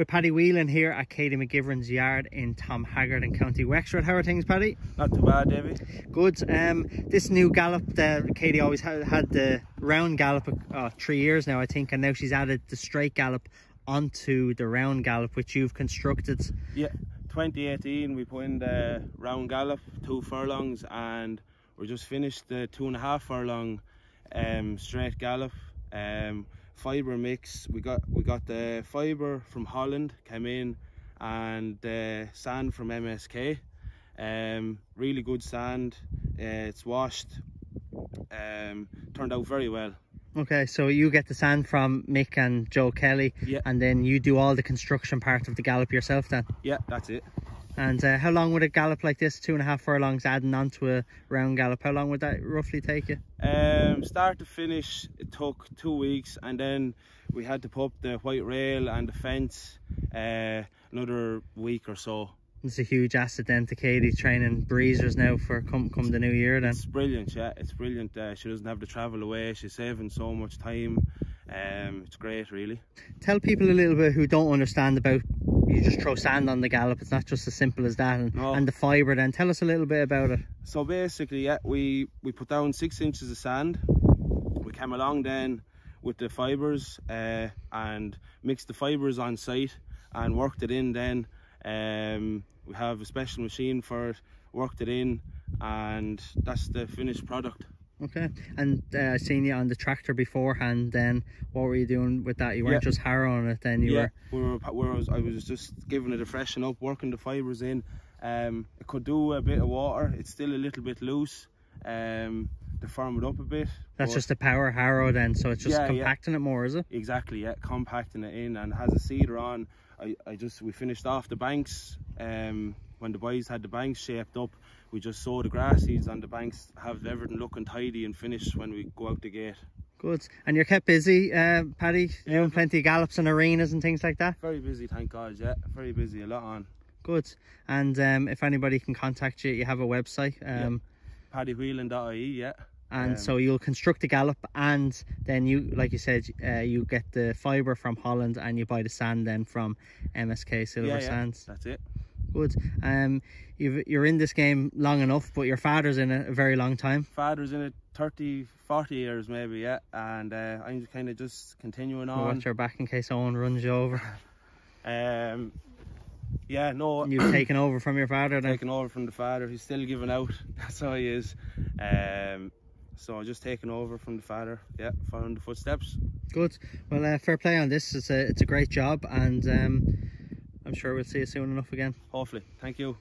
with Paddy Whelan here at Katie McGivern's yard in Tomhaggard in County Wexford. How are things, Paddy? Not too bad, Davy. Good. Um, this new gallop, that Katie always had, had the round gallop uh, three years now, I think, and now she's added the straight gallop onto the round gallop, which you've constructed. Yeah, 2018 we put in the round gallop, two furlongs, and we're just finished the two and a half furlong um, straight gallop. Um, fibre mix. We got we got the fibre from Holland came in, and the sand from MSK. Um, really good sand. Uh, it's washed. Um, turned out very well. Okay, so you get the sand from Mick and Joe Kelly, Yeah. and then you do all the construction part of the gallop yourself then. Yeah, that's it. And uh, how long would a gallop like this, two and a half furlongs, adding on to a round gallop, how long would that roughly take you? Um, start to finish, it took two weeks, and then we had to put up the white rail and the fence uh, another week or so. It's a huge asset then to Katie training breezers now for come come the new year then. It's brilliant, yeah, it's brilliant. Uh, she doesn't have to travel away, she's saving so much time. Um, it's great, really. Tell people a little bit who don't understand about you just throw sand on the gallop. It's not just as simple as that. And, No. and the fibre then. Tell us a little bit about it. So basically, yeah, we, we put down six inches of sand. We came along then with the fibres uh, and mixed the fibres on site and worked it in then. Um, we have a special machine for it, worked it in, and that's the finished product. Okay. And uh, I seen you on the tractor beforehand then. What were you doing with that? You weren't Yeah. just harrowing it then, you yeah, were we were, where I was, I was just giving it a freshen up, working the fibres in. Um, it could do a bit of water. It's still a little bit loose. Um, to firm it up a bit. that's just a power harrow then, so it's just Yeah, yeah. compacting it more, is it? exactly yeah compacting it in and has a seeder on I, I just we finished off the banks um when the boys had the banks shaped up we just sow the grass seeds on the banks have everything looking tidy and finished when we go out the gate Good. And you're kept busy, uh, Paddy, doing plenty of gallops and arenas and things like that. very busy thank god yeah very busy a lot on Good. And um, if anybody can contact you, you have a website. Um, paddywhelan.ie yeah And Um, so you'll construct a gallop, and then you, like you said, uh, you get the fibre from Holland, and you buy the sand then from MSK Silver yeah, yeah, Sands. that's it Good. Um, you've, you're in this game long enough, but your father's in it a very long time. father's in it 30 40 years maybe yeah and uh, i'm kind of just continuing on watch your back in case Owen runs you over. um yeah no You've taken over from your father then. taken over from the father. He's still giving out. That's how he is. Um, so just taking over from the father. Yeah, following the footsteps. Good. Well, uh, fair play on this. It's a it's a great job, and um, I'm sure we'll see you soon enough again. Hopefully. Thank you.